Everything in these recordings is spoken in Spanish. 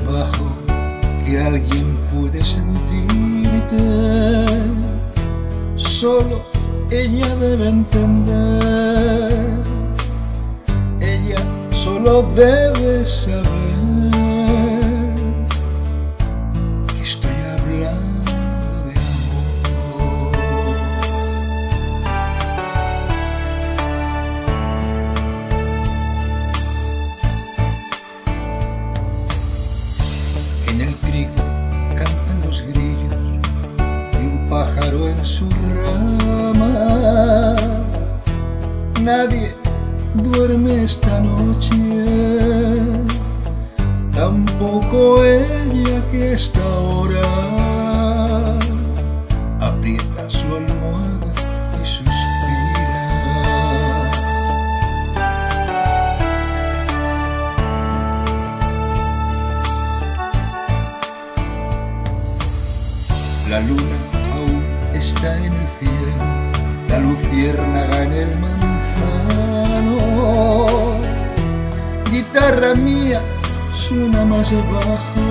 bajo que alguien puede sentirte. Solo ella debe entender, ella solo debe saber su rama. Nadie duerme esta noche, tampoco ella que esta hora aprieta su almohada y suspira. La luna está en el cielo, la luciérnaga en el manzano. Guitarra mía suena más bajo,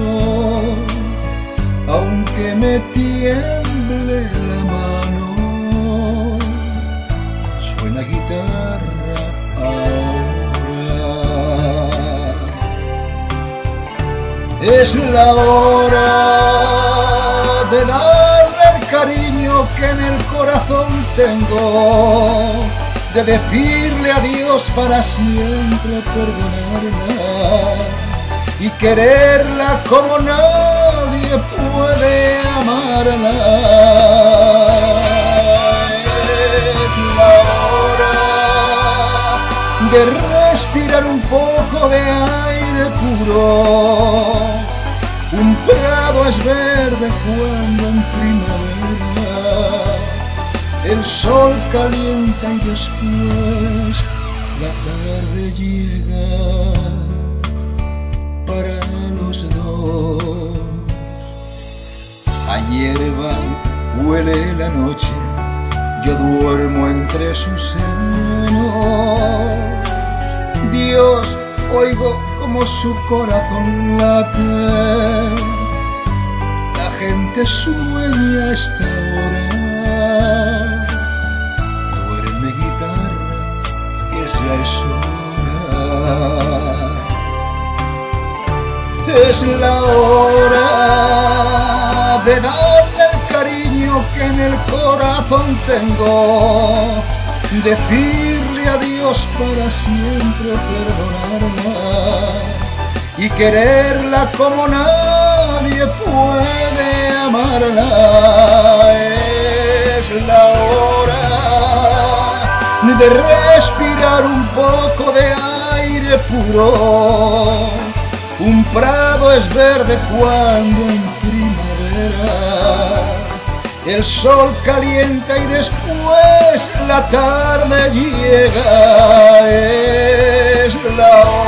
aunque me tiemble la mano. Suena guitarra ahora. Es la hora que en el corazón tengo, de decirle adiós para siempre, perdonarla y quererla como nadie puede amarla. Es la hora de respirar un poco de aire puro. Un prado es verde cuando en primavera el sol calienta y después la tarde llega para los dos. A hierba huele la noche, yo duermo entre sus senos. Dios, oigo como su corazón late. La gente sueña esta hora. Es la hora de darle el cariño que en el corazón tengo, decirle adiós para siempre, perdonarla y quererla como nadie puede amarla. De respirar un poco de aire puro. Un prado es verde cuando en primavera el sol calienta y después la tarde llega. Es la hora